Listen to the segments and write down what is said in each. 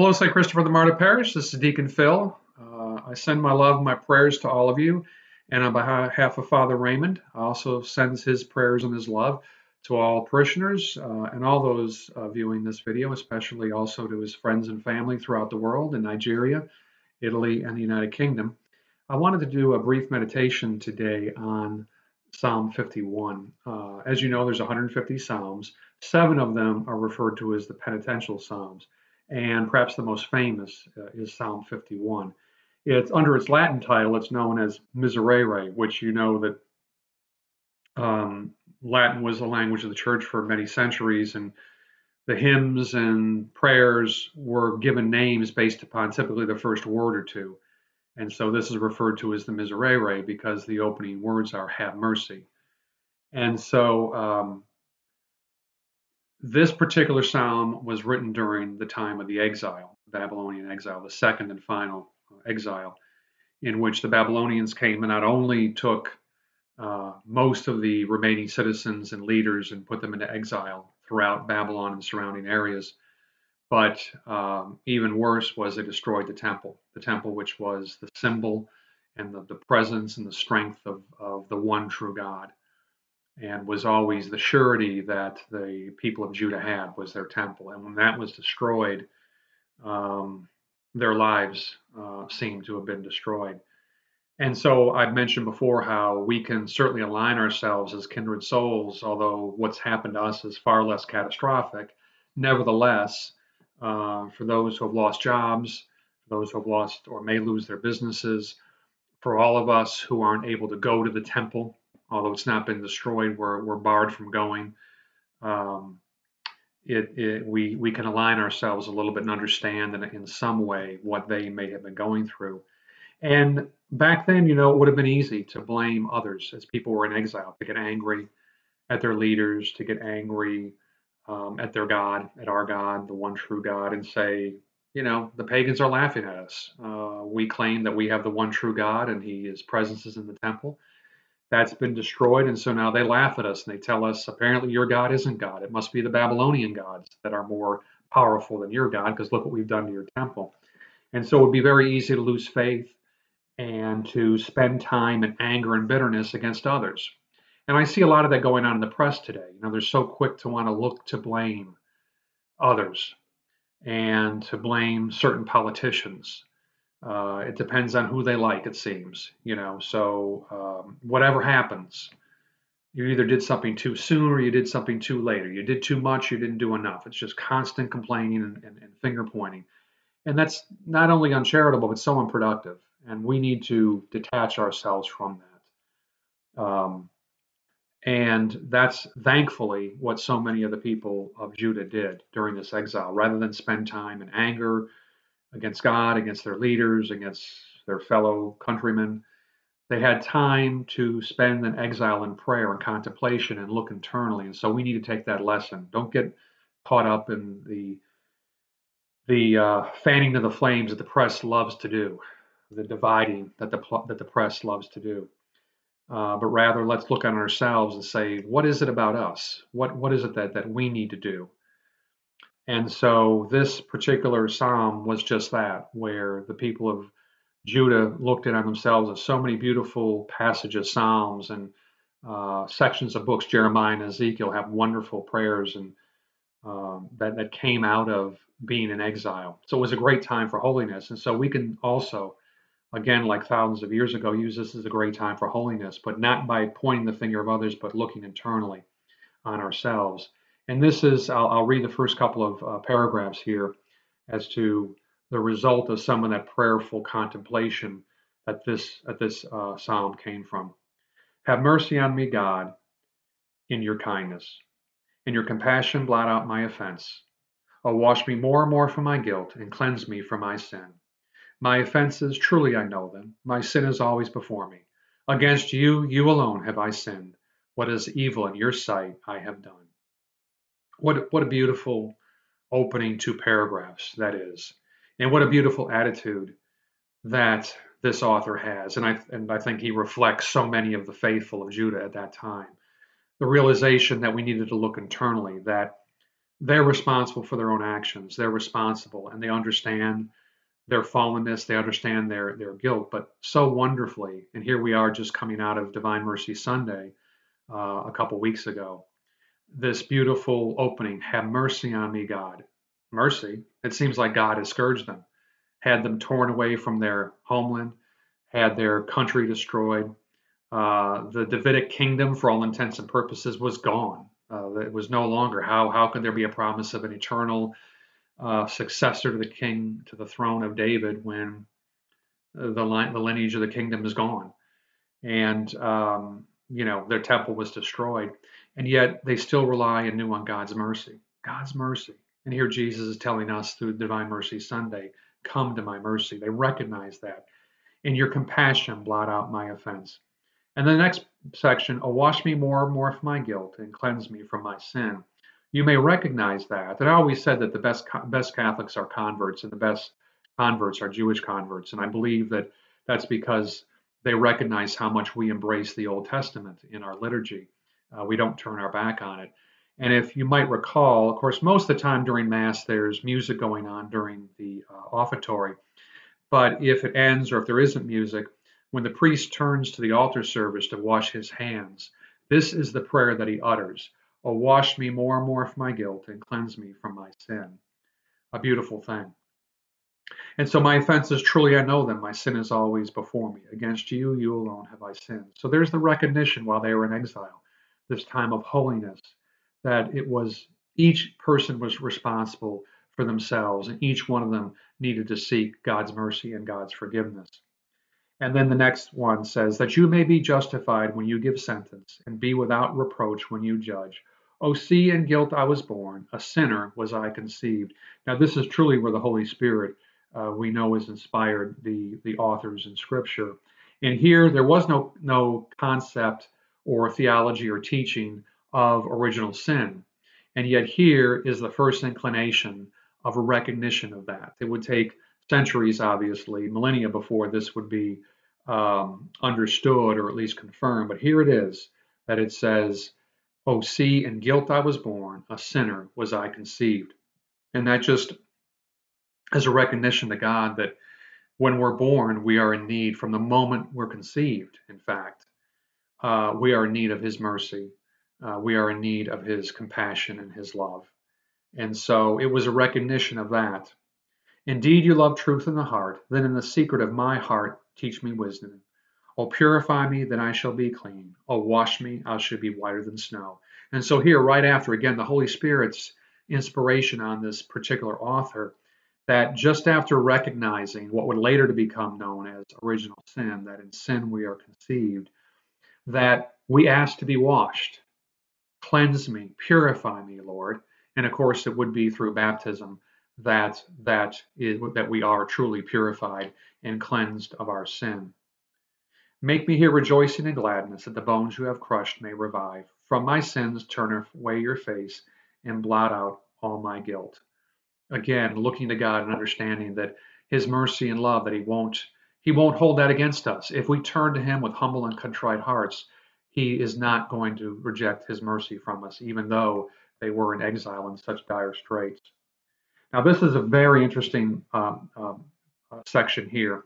Hello, St. Christopher the Martyr Parish. This is Deacon Phil. Uh, I send my love my prayers to all of you. And on behalf of Father Raymond, I also sends his prayers and his love to all parishioners uh, and all those uh, viewing this video, especially also to his friends and family throughout the world in Nigeria, Italy, and the United Kingdom. I wanted to do a brief meditation today on Psalm 51. Uh, as you know, there's 150 Psalms. Seven of them are referred to as the penitential Psalms and perhaps the most famous uh, is Psalm 51. It's under its Latin title, it's known as Miserere, which you know that um, Latin was the language of the church for many centuries, and the hymns and prayers were given names based upon typically the first word or two. And so this is referred to as the Miserere because the opening words are Have mercy. And so um, this particular psalm was written during the time of the exile, Babylonian exile, the second and final exile, in which the Babylonians came and not only took uh, most of the remaining citizens and leaders and put them into exile throughout Babylon and surrounding areas, but um, even worse was they destroyed the temple, the temple which was the symbol and the, the presence and the strength of, of the one true God and was always the surety that the people of Judah had was their temple. And when that was destroyed, um, their lives uh, seemed to have been destroyed. And so I've mentioned before how we can certainly align ourselves as kindred souls, although what's happened to us is far less catastrophic. Nevertheless, uh, for those who have lost jobs, those who have lost or may lose their businesses, for all of us who aren't able to go to the temple although it's not been destroyed, we're, we're barred from going. Um, it, it, we, we can align ourselves a little bit and understand in, in some way what they may have been going through. And back then, you know, it would have been easy to blame others as people were in exile, to get angry at their leaders, to get angry um, at their God, at our God, the one true God, and say, you know, the pagans are laughing at us. Uh, we claim that we have the one true God and he, his presence is in the temple that's been destroyed. And so now they laugh at us and they tell us, apparently, your God isn't God. It must be the Babylonian gods that are more powerful than your God because look what we've done to your temple. And so it would be very easy to lose faith and to spend time in anger and bitterness against others. And I see a lot of that going on in the press today. You know, they're so quick to want to look to blame others and to blame certain politicians uh, it depends on who they like, it seems, you know. So um, whatever happens, you either did something too soon or you did something too late, or you did too much, you didn't do enough. It's just constant complaining and, and, and finger pointing, and that's not only uncharitable but so unproductive. And we need to detach ourselves from that. Um, and that's thankfully what so many of the people of Judah did during this exile. Rather than spend time in anger against God, against their leaders, against their fellow countrymen. They had time to spend in exile in prayer and contemplation and look internally. And so we need to take that lesson. Don't get caught up in the the uh, fanning of the flames that the press loves to do, the dividing that the that the press loves to do. Uh, but rather, let's look at ourselves and say, what is it about us? What what is it that that we need to do? And so this particular psalm was just that, where the people of Judah looked at themselves as so many beautiful passages, psalms, and uh, sections of books. Jeremiah and Ezekiel have wonderful prayers and um, that that came out of being in exile. So it was a great time for holiness. And so we can also, again, like thousands of years ago, use this as a great time for holiness, but not by pointing the finger of others, but looking internally on ourselves. And this is, I'll, I'll read the first couple of uh, paragraphs here as to the result of some of that prayerful contemplation that this, that this uh, psalm came from. Have mercy on me, God, in your kindness. In your compassion, blot out my offense. Oh, wash me more and more from my guilt and cleanse me from my sin. My offenses, truly I know them. My sin is always before me. Against you, you alone have I sinned. What is evil in your sight I have done. What, what a beautiful opening two paragraphs that is. And what a beautiful attitude that this author has. And I, and I think he reflects so many of the faithful of Judah at that time. The realization that we needed to look internally, that they're responsible for their own actions. They're responsible and they understand their fallenness, they understand their, their guilt, but so wonderfully. And here we are just coming out of Divine Mercy Sunday uh, a couple weeks ago. This beautiful opening Have mercy on me, God. Mercy. It seems like God has scourged them, had them torn away from their homeland, had their country destroyed. Uh, the Davidic kingdom, for all intents and purposes, was gone. Uh, it was no longer. How, how could there be a promise of an eternal uh, successor to the king, to the throne of David, when the, line, the lineage of the kingdom is gone? And, um, you know, their temple was destroyed. And yet they still rely anew on God's mercy. God's mercy. And here Jesus is telling us through Divine Mercy Sunday, come to my mercy. They recognize that. In your compassion, blot out my offense. And the next section, oh, wash me more and more from my guilt and cleanse me from my sin. You may recognize that. And I always said that the best best Catholics are converts, and the best converts are Jewish converts. And I believe that that's because they recognize how much we embrace the Old Testament in our liturgy. Uh, we don't turn our back on it. And if you might recall, of course, most of the time during Mass, there's music going on during the uh, offertory. But if it ends or if there isn't music, when the priest turns to the altar service to wash his hands, this is the prayer that he utters Oh, wash me more and more from my guilt and cleanse me from my sin. A beautiful thing. And so my offenses, truly I know them. My sin is always before me. Against you, you alone have I sinned. So there's the recognition while they were in exile, this time of holiness, that it was each person was responsible for themselves, and each one of them needed to seek God's mercy and God's forgiveness. And then the next one says, That you may be justified when you give sentence, and be without reproach when you judge. O see, in guilt I was born, a sinner was I conceived. Now, this is truly where the Holy Spirit uh, we know has inspired the, the authors in Scripture. And here, there was no, no concept or theology or teaching of original sin. And yet, here is the first inclination of a recognition of that. It would take centuries, obviously, millennia before this would be um, understood or at least confirmed. But here it is that it says, Oh, see, in guilt I was born, a sinner was I conceived. And that just as a recognition to God that when we're born, we are in need from the moment we're conceived, in fact. Uh, we are in need of His mercy uh, we are in need of his compassion and his love. And so it was a recognition of that. Indeed, you love truth in the heart. Then in the secret of my heart, teach me wisdom. O purify me, then I shall be clean. O wash me, I shall be whiter than snow. And so here, right after, again, the Holy Spirit's inspiration on this particular author, that just after recognizing what would later to become known as original sin, that in sin we are conceived, that we ask to be washed. Cleanse me, purify me, Lord. And of course, it would be through baptism that that is that we are truly purified and cleansed of our sin. Make me hear rejoicing and gladness that the bones you have crushed may revive. From my sins turn away your face and blot out all my guilt. Again, looking to God and understanding that his mercy and love that he won't he won't hold that against us. If we turn to him with humble and contrite hearts, he is not going to reject his mercy from us, even though they were in exile in such dire straits. Now, this is a very interesting um, um, uh, section here.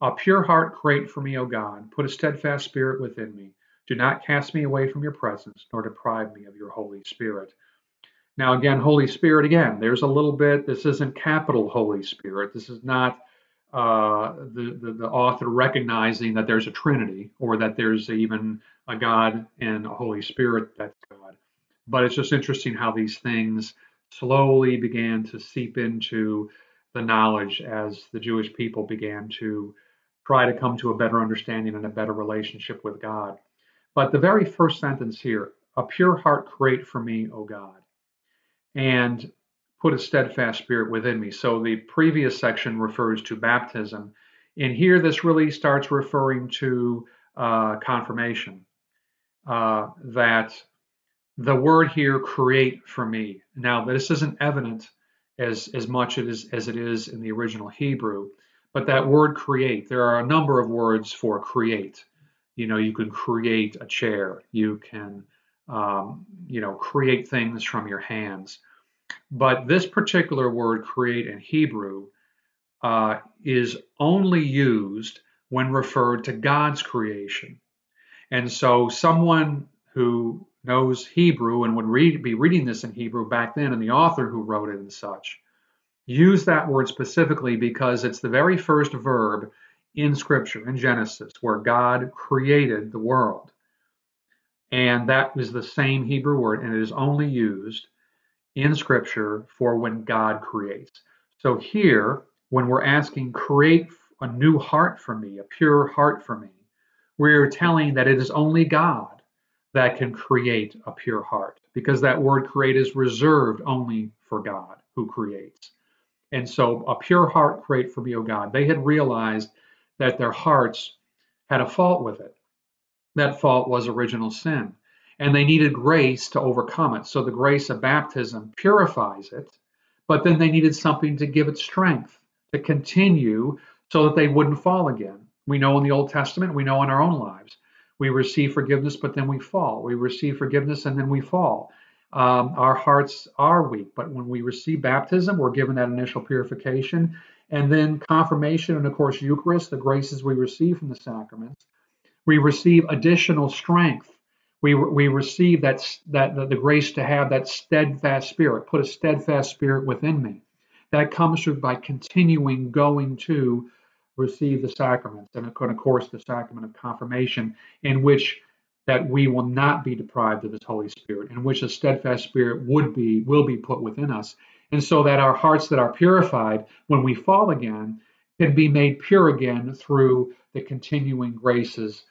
A pure heart create for me, O God. Put a steadfast spirit within me. Do not cast me away from your presence, nor deprive me of your Holy Spirit. Now, again, Holy Spirit, again, there's a little bit, this isn't capital Holy Spirit. This is not uh, the, the, the, author recognizing that there's a Trinity or that there's even a God and a Holy Spirit that's God. But it's just interesting how these things slowly began to seep into the knowledge as the Jewish people began to try to come to a better understanding and a better relationship with God. But the very first sentence here, a pure heart create for me, O God. And put a steadfast spirit within me. So the previous section refers to baptism. And here, this really starts referring to uh, confirmation. Uh, that the word here, create for me. Now, this isn't evident as, as much as, as it is in the original Hebrew, but that word create, there are a number of words for create. You know, you can create a chair, you can, um, you know, create things from your hands. But this particular word, create in Hebrew, uh, is only used when referred to God's creation. And so, someone who knows Hebrew and would read, be reading this in Hebrew back then, and the author who wrote it and such, use that word specifically because it's the very first verb in Scripture, in Genesis, where God created the world. And that is the same Hebrew word, and it is only used in Scripture for when God creates. So here, when we're asking, create a new heart for me, a pure heart for me, we're telling that it is only God that can create a pure heart because that word create is reserved only for God who creates. And so, a pure heart create for me, O God. They had realized that their hearts had a fault with it. That fault was original sin. And they needed grace to overcome it. So, the grace of baptism purifies it, but then they needed something to give it strength to continue so that they wouldn't fall again. We know in the Old Testament, we know in our own lives. We receive forgiveness, but then we fall. We receive forgiveness and then we fall. Um, our hearts are weak, but when we receive baptism, we're given that initial purification. And then confirmation, and of course, Eucharist, the graces we receive from the sacraments, we receive additional strength. We, we receive that, that the, the grace to have that steadfast spirit, put a steadfast spirit within me. That comes through by continuing going to receive the sacraments, and of course the sacrament of confirmation, in which that we will not be deprived of His Holy Spirit, in which a steadfast spirit would be will be put within us, and so that our hearts that are purified when we fall again can be made pure again through the continuing graces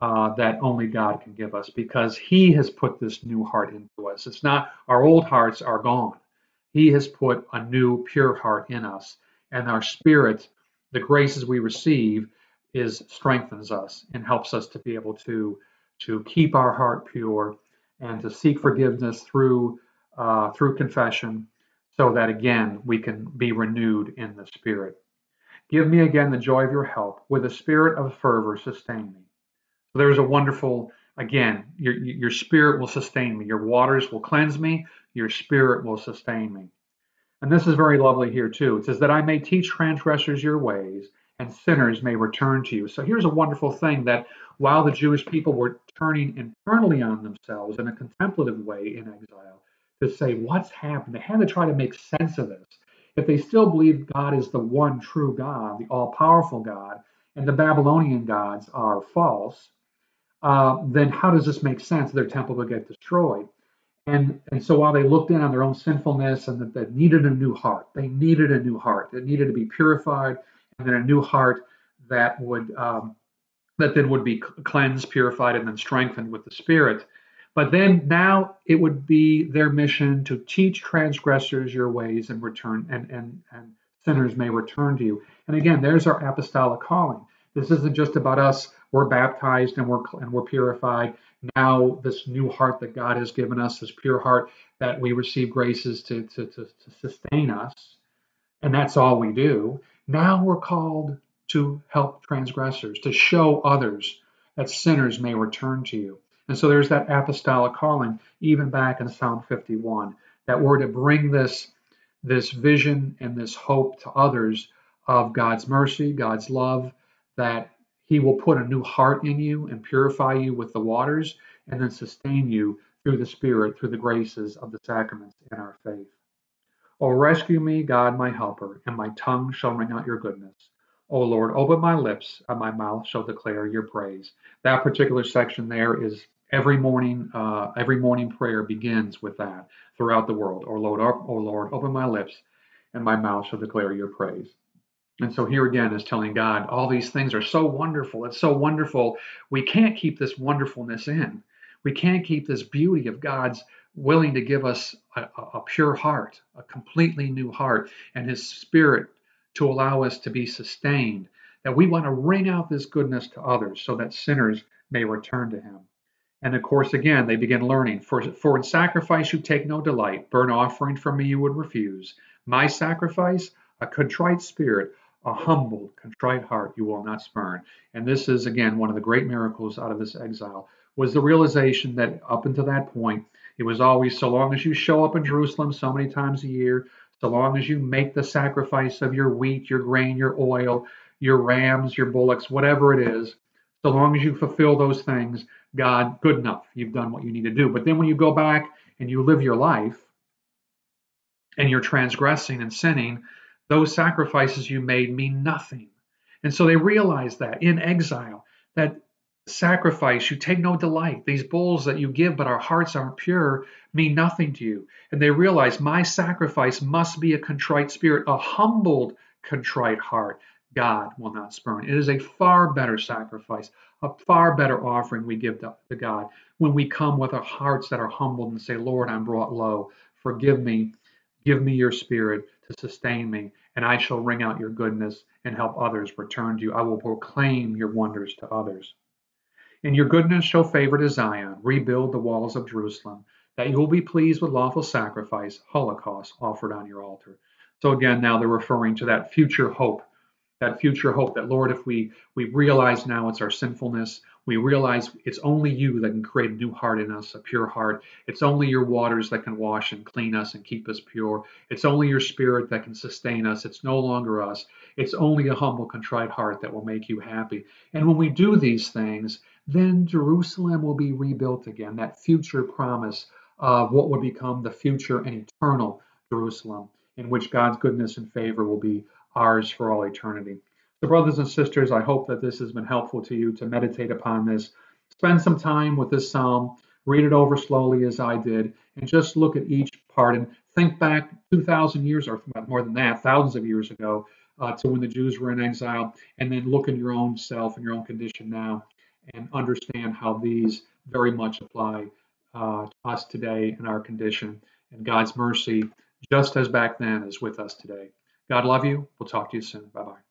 uh, that only God can give us, because He has put this new heart into us. It's not our old hearts are gone. He has put a new pure heart in us, and our spirit the graces we receive is strengthens us and helps us to be able to to keep our heart pure and to seek forgiveness through uh, through confession so that again we can be renewed in the spirit give me again the joy of your help with a spirit of fervor sustain me so there's a wonderful again your your spirit will sustain me your waters will cleanse me your spirit will sustain me and this is very lovely here too. It says that I may teach transgressors your ways and sinners may return to you. So here's a wonderful thing that while the Jewish people were turning internally on themselves in a contemplative way in exile to say, what's happened? They had to try to make sense of this. If they still believe God is the one true God, the all powerful God, and the Babylonian gods are false, uh, then how does this make sense? Their temple will get destroyed. And, and so while they looked in on their own sinfulness and that they needed a new heart, they needed a new heart. It needed to be purified, and then a new heart that would um, that then would be cleansed, purified, and then strengthened with the Spirit. But then now it would be their mission to teach transgressors your ways and return and and and sinners may return to you. And again, there's our apostolic calling. This isn't just about us. We're baptized and we're and we're purified now this new heart that God has given us, this pure heart that we receive graces to, to, to, to sustain us, and that's all we do. Now we're called to help transgressors, to show others that sinners may return to you. And so there's that apostolic calling, even back in Psalm 51, that we're to bring this, this vision and this hope to others of God's mercy, God's love, that he will put a new heart in you and purify you with the waters and then sustain you through the Spirit, through the graces of the sacraments in our faith. O rescue me, God, my helper, and my tongue shall ring out your goodness. O Lord, open my lips, and my mouth shall declare your praise. That particular section there is every morning. Uh, every morning prayer begins with that throughout the world. O Lord, O Lord, open my lips, and my mouth shall declare your praise. And so here again is telling God, all these things are so wonderful. It's so wonderful. We can't keep this wonderfulness in. We can't keep this beauty of God's willing to give us a, a pure heart, a completely new heart, and His Spirit to allow us to be sustained. That we want to ring out this goodness to others so that sinners may return to Him. And of course, again, they begin learning. For, for in sacrifice you take no delight, burnt offering from me you would refuse. My sacrifice, a contrite spirit, a humble, contrite heart you will not spurn. And this is, again, one of the great miracles out of this exile was the realization that up until that point, It was always so long as you show up in Jerusalem so many times a year, so long as you make the sacrifice of your wheat, your grain, your oil, your rams, your bullocks, whatever it is, so long as you fulfill those things, God, good enough. You've done what you need to do. But then when you go back and you live your life and you're transgressing and sinning, those sacrifices you made mean nothing. And so they realize that in exile, that sacrifice, you take no delight. These bulls that you give, but our hearts aren't pure, mean nothing to you. And they realize my sacrifice must be a contrite spirit, a humbled, contrite heart. God will not spurn. It is a far better sacrifice, a far better offering we give to, to God when we come with our hearts that are humbled and say, Lord, I'm brought low. Forgive me. Give me your spirit to sustain me, and I shall ring out your goodness and help others return to you. I will proclaim your wonders to others. And your goodness, shall favor to Zion, rebuild the walls of Jerusalem, that you will be pleased with lawful sacrifice, holocaust offered on your altar. So again, now they're referring to that future hope that future hope that lord if we we realize now it's our sinfulness we realize it's only you that can create a new heart in us a pure heart. It's only your waters that can wash and clean us and keep us pure. It's only your spirit that can sustain us. It's no longer us. It's only a humble contrite heart that will make you happy. And when we do these things then jerusalem will be rebuilt again that future promise of what would become the future and eternal jerusalem in which god's goodness and favor will be ours for all eternity. So, brothers and sisters, I hope that this has been helpful to you to meditate upon this. Spend some time with this psalm, read it over slowly as I did, and just look at each part and think back 2,000 years or more than that, thousands of years ago, uh, to when the Jews were in exile, and then look in your own self and your own condition now and understand how these very much apply uh, to us today in our condition. And God's mercy, just as back then, is with us today. God love you. We'll talk to you soon. Bye bye.